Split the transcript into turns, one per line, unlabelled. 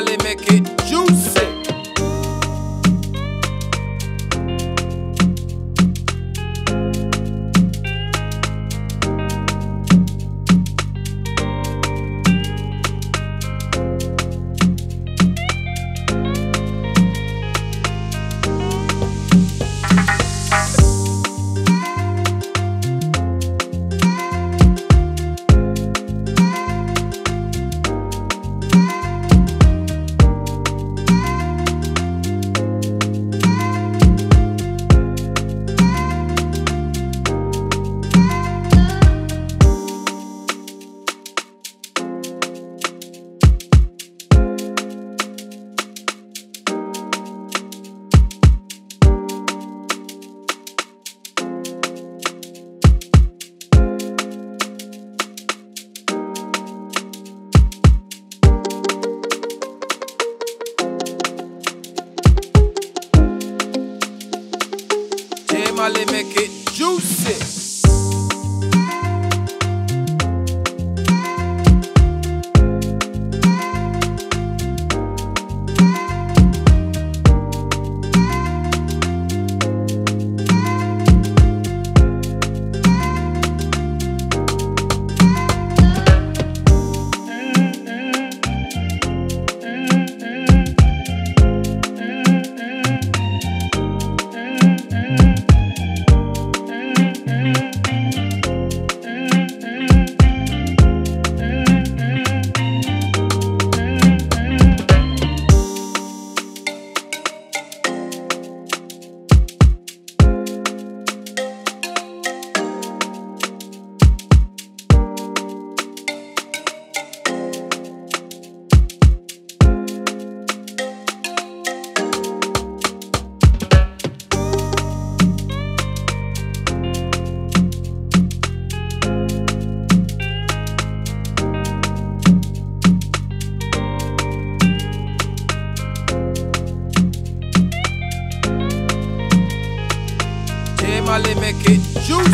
Wally make it juicy. Molly make it juicy. Molly make it juicy.